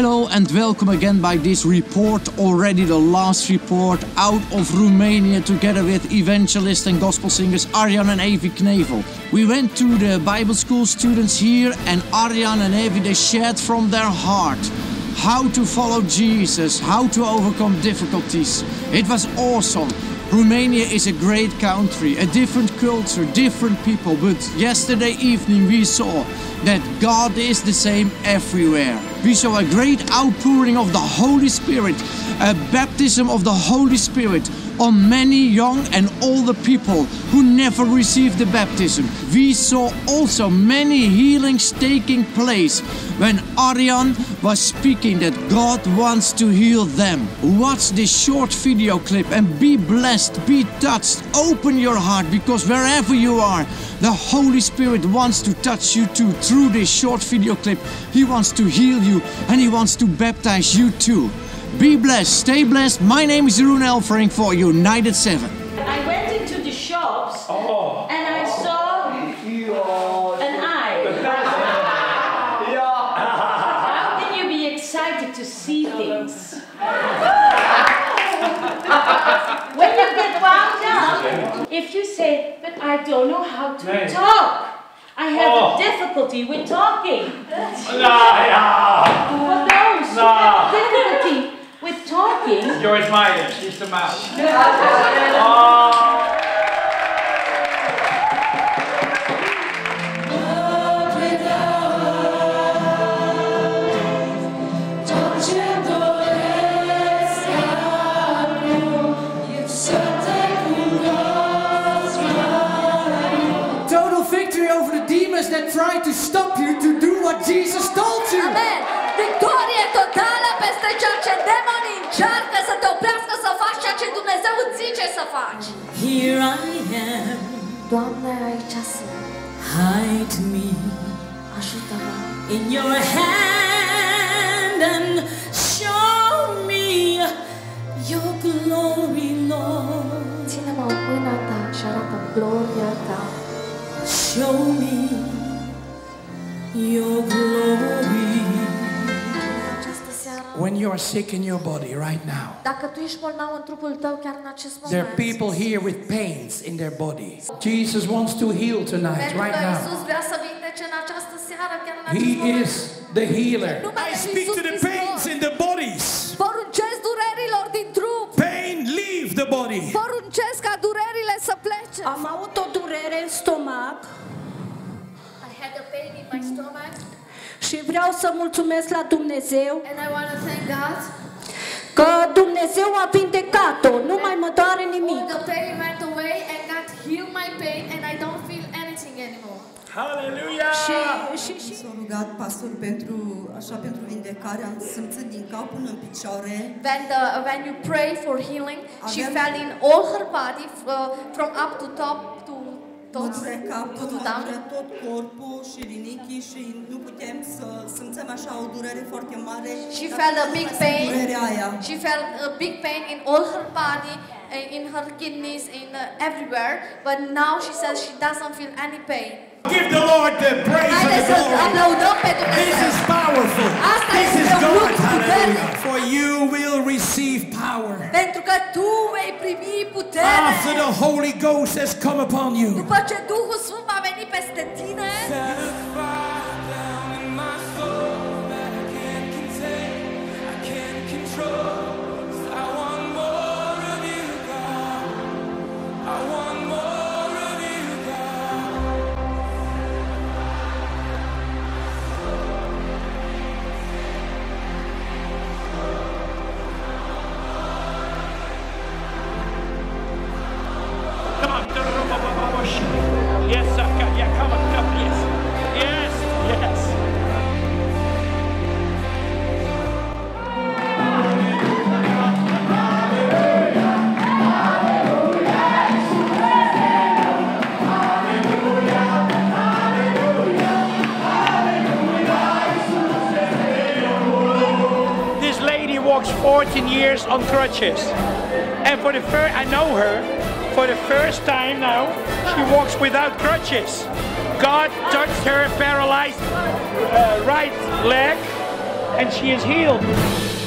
Hello and welcome again by this report, already the last report out of Romania together with evangelist and gospel singers Arjan and Efi Knevel. We went to the Bible school students here and Arjan and Efi they shared from their heart how to follow Jesus, how to overcome difficulties. It was awesome. Romania is a great country, a different culture, different people, but yesterday evening we saw that God is the same everywhere. We saw a great outpouring of the Holy Spirit, a baptism of the Holy Spirit on many young and older people who never received the baptism. We saw also many healings taking place when Arjan was speaking that God wants to heal them. Watch this short video clip and be blessed, be touched, open your heart because wherever you are, the Holy Spirit wants to touch you too through this short video clip. He wants to heal you and He wants to baptize you too. Be blessed, stay blessed. My name is Jeroen Elfering for United 7. I went into the shops oh. and I saw an eye. How can you be excited to see things? when you get wound up, if you say, but I don't know how to Nee. talk. I have Oh. a difficulty with talking. For those who No. have difficulty with talking, Joyce Meyer, she's the mouse. Oh. Stop you to do what Jesus told you. Amen! Victorie totală peste ceea ce demonii încearcă să te oprească să faci ceea ce Dumnezeu îți zice să faci. Here I am, Doamne, aici sunt. hide me Ajută-mă. in your hand and show me your glory, Lord. Ține-mă în mâna ta și arată gloria ta. Show me your glory. În această seară, When you are sick in your body right now, dacă tu ești bolnav în trupul tău chiar în acest there are people here with pains in their body. Jesus wants to heal tonight, right now. Iisus vrea să vindece în această seară, chiar în He is the healer. I speak to the my stomach și vreau să mulțumesc la Dumnezeu and I want to thank God. că Dumnezeu a vindecat-o, nu mai mă doare All nimic. the pain went away and God healed my pain and I don't feel anything anymore. Hallelujah. Și, și, și S-a rugat pastor pentru, așa, pentru vindecare, am simțit din cap până în picioare. When, the, when you pray for healing, she Avem- felt in all her body, f- from up to top to Mă tot, dure capul, to mă tot corpul și rinichii și nu putem să simțim așa o durere foarte mare. She Dar felt a big pain. She felt a big pain in all her body, uh, in her kidneys, in uh, everywhere. But now she says she doesn't feel any pain. Give the Lord the praise and the să glory. This is powerful. Asta This is God. Hallelujah. For you will receive power. Pentru că tu vei primi putere. After the Holy Ghost has come upon you. Walks 14 years on crutches. And for the first, I know her, for the first time now, she walks without crutches. God touched her paralyzed uh, right leg and she is healed.